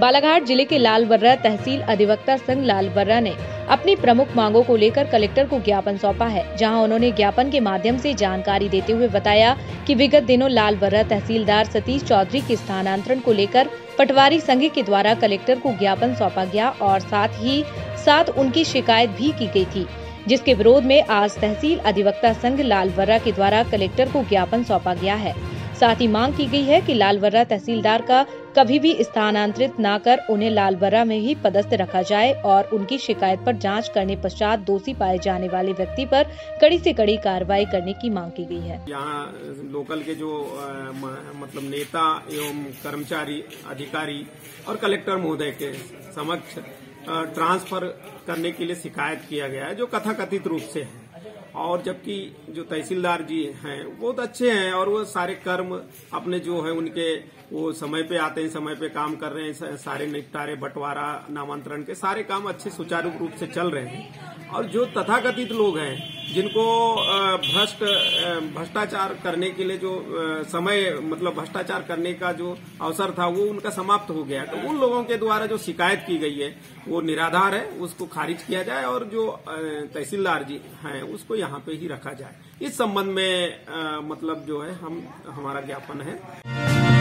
बालाघाट ज़िले के लाल बर्रा तहसील अधिवक्ता संघ लाल बर्रा ने अपनी प्रमुख मांगों को लेकर कलेक्टर को ज्ञापन सौंपा है, जहाँ उन्होंने ज्ञापन के माध्यम से जानकारी देते हुए बताया कि विगत दिनों लाल बर्रा तहसीलदार सतीश चौधरी के स्थानांतरण को लेकर पटवारी संघ के द्वारा कलेक्टर को ज्ञापन सौंपा गया और साथ ही साथ उनकी शिकायत भी की गई थी, जिसके विरोध में आज तहसील अधिवक्ता संघ लाल बर्रा के द्वारा कलेक्टर को ज्ञापन सौंपा गया है। साथ ही मांग की गई है कि लालबर्रा तहसीलदार का कभी भी स्थानांतरित न कर उन्हें लालबर्रा में ही पदस्थ रखा जाए और उनकी शिकायत पर जाँच करने पश्चात दोषी पाए जाने वाले व्यक्ति पर कड़ी से कड़ी कार्रवाई करने की मांग की गई है। यहाँ लोकल के जो मतलब नेता एवं कर्मचारी, अधिकारी और कलेक्टर महोदय के समक्ष ट्रांसफ़र करने के लिए शिकायत किया गया है, जो कथाकथित रूप से है। और जबकि जो तहसीलदार जी हैं बहुत अच्छे हैं और वो सारे कर्म अपने जो है उनके वो समय पे आते हैं, समय पे काम कर रहे हैं सारे निपटारे, बंटवारा, नामांतरण के सारे काम अच्छे सुचारू रूप से चल रहे हैं। और जो तथाकथित लोग हैं, जिनको भ्रष्ट भ्रष्टाचार करने के लिए जो समय मतलब भ्रष्टाचार करने का जो अवसर था, वो उनका समाप्त हो गया। तो उन लोगों के द्वारा जो शिकायत की गई है, वो निराधार है, उसको खारिज किया जाए और जो तहसीलदार जी हैं, उसको यहाँ पे ही रखा जाए। इस संबंध में आ, मतलब जो है हम हमारा ज्ञापन है।